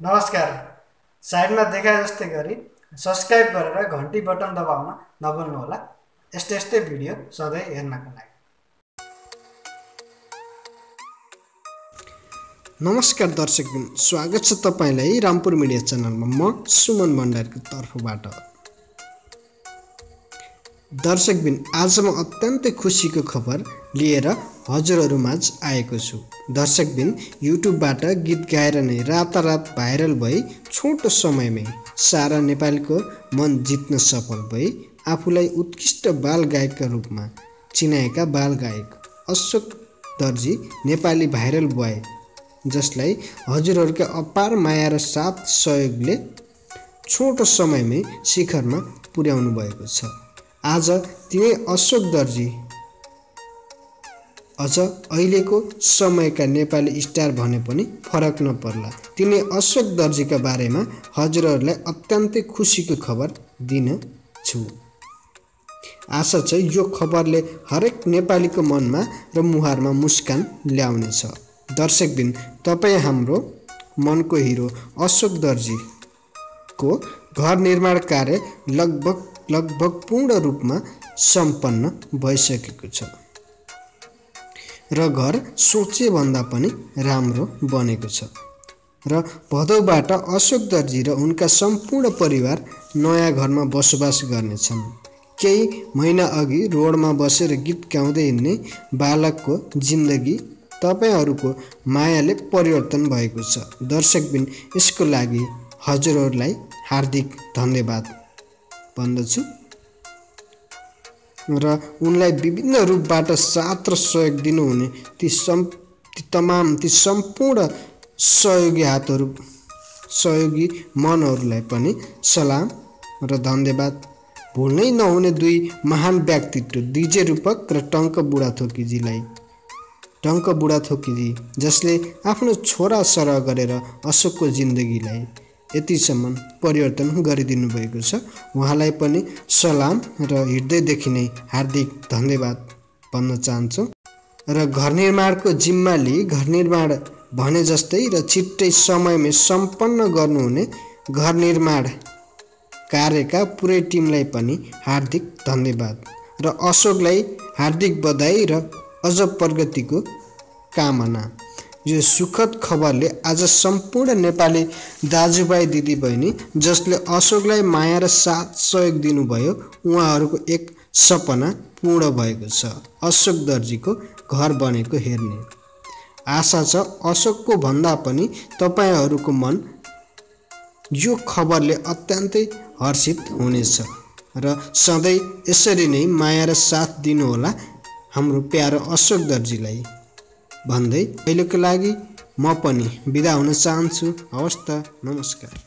नमस्कार। साइडमा देखाए जस्तै गरी सब्सक्राइब गरेर घन्टी बटन दबाउन नभुल्नुहोला। यस्तै यस्तै भिडियो सधैँ हेर्नको लागि। नमस्कार दर्शकबिन स्वागत छ तपाईँलाई रामपुर मिडिया च्यानलमा म सुमन भण्डारीको तर्फबाट। दर्शकबिन आज म अत्यन्तै खुसीको खबर लिएर हजुरहरूमाझ आएको छु। दर्शकबिन युट्युबबाट गीत गाएर नै रातारात भाइरल भई छोटो समयमै सारा नेपालीको मन जित्न सफल भई आफूलाई उत्कृष्ट बाल गायकका रूपमा चिनाएका बाल गायक अशोक दर्जी नेपाली भाइरल भए जसलाई हजुरहरूका अपार माया र साथ सहयोगले छोटो समयमै शिखरमा पुर्याउनु भएको छ। आज तिनै अशोक दर्जी अझ अहिलेको समयका नेपाली स्टार भने पनि फरक नपर्ला। तिनै अशोक दर्जीका बारेमा हजुरहरूलाई अत्यन्तै खुसीको खबर दिन छु। आशा छ यो खबरले हरेक नेपालीको मनमा र मुहारमा मुस्कान ल्याउनेछ। दर्शकबिन तपाईँ हाम्रो मनको हिरो अशोक दर्जीको घर निर्माण कार्य लगभग लगभग पूर्ण रूपमा सम्पन्न भइसकेको छ। र घर सोचेभन्दा पनि राम्रो बनेको छ र भदौबाट अशोक दर्जी र उनका सम्पूर्ण परिवार नयाँ घरमा बसोबास गर्नेछन्। केही महिना अघि रोडमा बसेर गीत गाउँदै हिँड्ने बालकको जिन्दगी तपाईँहरूको मायाले परिवर्तन भएको छ। दर्शकबिन यसको लागि हजुरहरूलाई हार्दिक धन्यवाद भन्दछु। र उनलाई विभिन्न रूपबाट साथ र सहयोग दिनुहुने ती सम् ती तमाम ती सम्पूर्ण सहयोगी हातहरू सहयोगी मनहरूलाई पनि सलाम र धन्यवाद। भुल्नै नहुने दुई महान व्यक्तित्व डिजे रूपक र टङ्क बुढाथोकीजीलाई। टङ्क बुढाथोकीजी जसले आफ्नो छोरा सरह गरेर अशोकको जिन्दगीलाई यतिसम्म परिवर्तन गरिदिनु भएको छ। उहाँलाई पनि सलाम र हृदयदेखि नै हार्दिक धन्यवाद भन्न चाहन्छु। र घर निर्माणको जिम्मा लिई घर निर्माण भने जस्तै र छिट्टै समयमै सम्पन्न गर्नुहुने घर निर्माण कार्यका पुरै टिमलाई पनि हार्दिक धन्यवाद र अशोकलाई हार्दिक बधाई र अझ प्रगतिको कामना। यो सुखद खबरले आज सम्पूर्ण नेपाली दाजुभाइ दिदीबहिनी जसले अशोकलाई माया र साथ सहयोग दिनुभयो उहाँहरूको एक सपना पूर्ण भएको छ। अशोक दर्जीको घर बनेको हेर्ने। आशा छ अशोकको भन्दा पनि तपाईँहरूको मन यो खबरले अत्यन्तै हर्षित हुनेछ र सधैँ यसरी नै माया र साथ दिनुहोला हाम्रो प्यारो अशोक दर्जीलाई। भन्दै अहिलेको लागि म पनि बिदा हुन चाहन्छु। हवस् त नमस्कार।